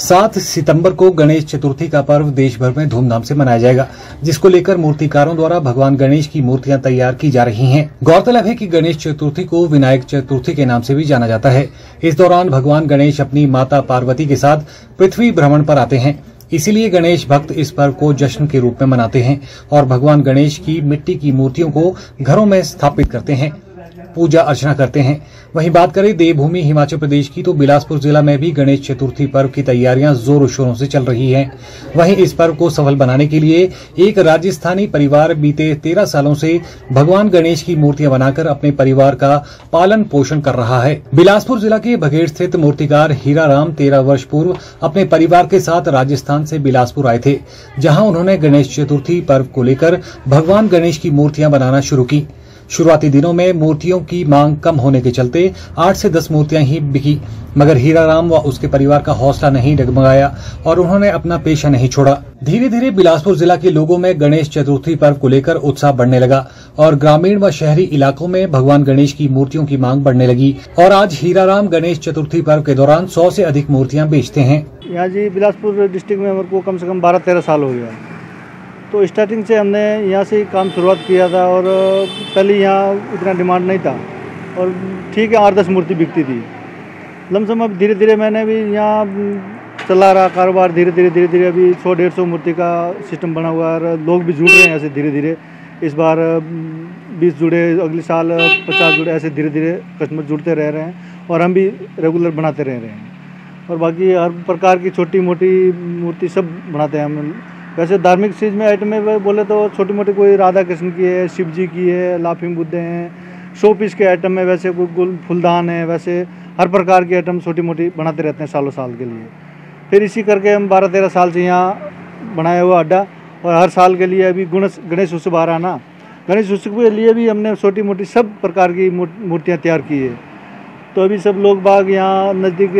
सात सितंबर को गणेश चतुर्थी का पर्व देश भर में धूमधाम से मनाया जाएगा, जिसको लेकर मूर्तिकारों द्वारा भगवान गणेश की मूर्तियाँ तैयार की जा रही हैं। गौरतलब है कि गणेश चतुर्थी को विनायक चतुर्थी के नाम से भी जाना जाता है। इस दौरान भगवान गणेश अपनी माता पार्वती के साथ पृथ्वी भ्रमण पर आते हैं। इसीलिए गणेश भक्त इस पर्व को जश्न के रूप में मनाते हैं और भगवान गणेश की मिट्टी की मूर्तियों को घरों में स्थापित करते हैं। पूजा अर्चना करते हैं। वहीं बात करें देवभूमि हिमाचल प्रदेश की तो बिलासपुर जिला में भी गणेश चतुर्थी पर्व की तैयारियाँ जोरों शोरों से चल रही हैं। वहीं इस पर्व को सफल बनाने के लिए एक राजस्थानी परिवार बीते तेरह सालों से भगवान गणेश की मूर्तियाँ बनाकर अपने परिवार का पालन पोषण कर रहा है। बिलासपुर जिला के बघेड़ स्थित मूर्तिकार हीरा राम तेरह वर्ष पूर्व, अपने परिवार के साथ राजस्थान से बिलासपुर आए थे, जहाँ उन्होंने गणेश चतुर्थी पर्व को लेकर भगवान गणेश की मूर्तियाँ बनाना शुरू की। शुरुआती दिनों में मूर्तियों की मांग कम होने के चलते आठ से दस मूर्तियाँ ही बिकी, मगर हीरा राम व उसके परिवार का हौसला नहीं डगमगाया और उन्होंने अपना पेशा नहीं छोड़ा। धीरे धीरे बिलासपुर जिला के लोगों में गणेश चतुर्थी पर्व को लेकर उत्साह बढ़ने लगा और ग्रामीण व शहरी इलाकों में भगवान गणेश की मूर्तियों की मांग बढ़ने लगी और आज हीरा राम गणेश चतुर्थी पर्व के दौरान सौ से अधिक मूर्तियाँ बेचते हैं। यहाँ जी बिलासपुर डिस्ट्रिक्ट में हमारे को कम से कम बारह तेरह साल हो गया। तो स्टार्टिंग से हमने यहाँ से काम शुरुआत किया था और पहले यहाँ इतना डिमांड नहीं था। और ठीक है, आठ दस मूर्ति बिकती थी। लमसम अब धीरे धीरे मैंने भी यहाँ चला रहा कारोबार। धीरे धीरे धीरे धीरे अभी सौ, डेढ़ सौ मूर्ति का सिस्टम बना हुआ है और लोग भी जुड़ रहे हैं ऐसे धीरे धीरे इस बार बीस जुड़े, अगले साल पचास जुड़े, ऐसे धीरे धीरे कस्टमर जुड़ते रह रहे हैं और हम भी रेगुलर बनाते रह रहे हैं। और बाकी हर प्रकार की छोटी मोटी मूर्ति सब बनाते हैं हम। वैसे धार्मिक चीज़ में आइटम में बोले तो छोटी मोटी कोई राधा कृष्ण की है, शिव जी की है लाफिंग बुद्धे हैं शो पीस के आइटम में वैसे कोई गुल, फुलदान है, वैसे हर प्रकार के आइटम छोटी मोटी बनाते रहते हैं सालों साल के लिए। फिर इसी करके हम बारह तेरह साल से यहाँ बनाया हुआ अड्डा और हर साल के लिए अभी गणेश गणेश उत्सव आ रहा ना। गणेश उत्सव के लिए भी हमने छोटी मोटी सब प्रकार की मूर्तियाँ तैयार की है। तो अभी सब लोग बाग यहाँ नज़दीक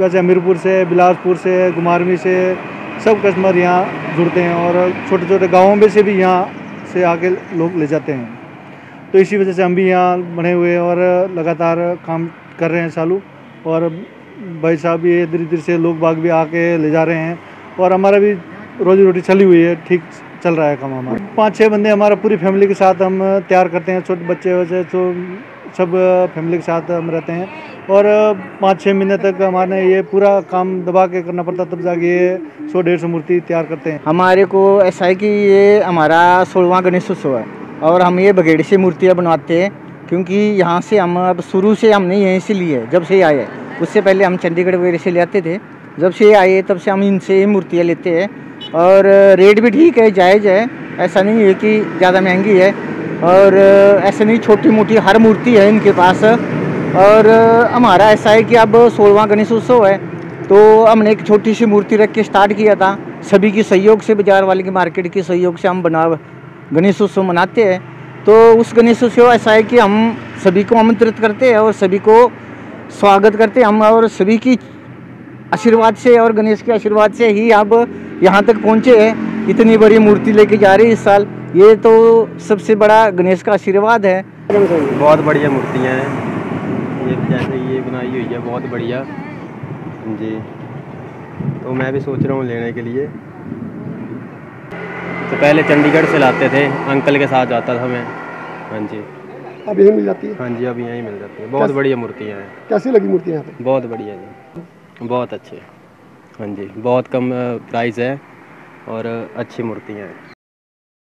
वैसे हमीरपुर से, बिलासपुर से, कुमारवी से सब कस्टमर यहाँ जुड़ते हैं और छोटे छोटे गाँवों में से भी यहाँ से आके लोग ले जाते हैं। तो इसी वजह से हम भी यहाँ बने हुए हैं और लगातार काम कर रहे हैं चालू और भाई साहब भी धीरे धीरे से लोग बाग भी आके ले जा रहे हैं और हमारा भी रोजी रोटी चली हुई है, ठीक चल रहा है काम हमारा। पाँच छः बंदे हमारा पूरी फैमिली के साथ हम तैयार करते हैं, छोटे बच्चे वैसे तो सब फैमिली के साथ हम रहते हैं। और पाँच छः महीने तक हमारे ये पूरा काम दबा के करना पड़ता तब जाके ये सौ डेढ़ सौ मूर्ति तैयार करते हैं। हमारे को ऐसा है कि ये हमारा सोलवा गणेश उत्सव है और हम ये बघेड़ी से मूर्तियाँ बनवाते हैं क्योंकि यहाँ से हम अब शुरू से हमने यहीं से लिए जब से आए उससे पहले हम चंडीगढ़ वगैरह से ले आते थे, जब से आए तब से हम इनसे ही मूर्तियाँ लेते हैं और रेट भी ठीक है, जायज़ है, ऐसा नहीं है कि ज़्यादा महँगी है और ऐसे नहीं छोटी मोटी हर मूर्ति है इनके पास। और हमारा ऐसा है कि अब सोलवा गणेश उत्सव है तो हमने एक छोटी सी मूर्ति रख के स्टार्ट किया था। सभी की सहयोग से, बाज़ार वाले की मार्केट के सहयोग से हम बना, गणेश उत्सव मनाते हैं। तो उस गणेश उत्सव ऐसा है कि हम सभी को आमंत्रित करते हैं और सभी को स्वागत करते हैं हम और सभी की आशीर्वाद से और गणेश के आशीर्वाद से ही अब यहाँ तक पहुँचे हैं। इतनी बड़ी मूर्ति लेके जा रही है इस साल। ये तो सबसे बड़ा गणेश का आशीर्वाद है। बहुत बढ़िया मूर्तियाँ हैं। ये जैसे ये बनाई हुई है बहुत बढ़िया। जी। तो मैं भी सोच रहा हूँ लेने के लिए। तो पहले चंडीगढ़ से लाते थे अंकल के साथ जाता था मैं। हाँ जी। अब यही मिल जाती है? हाँ जी अब यहीं मिल जाती है। बहुत बढ़िया मूर्तियाँ हैं। कैसी लगी मूर्तियाँ यहाँ पे? बहुत बढ़िया जी। बहुत अच्छे। हाँ जी बहुत कम प्राइस है और अच्छी मूर्तियाँ हैं।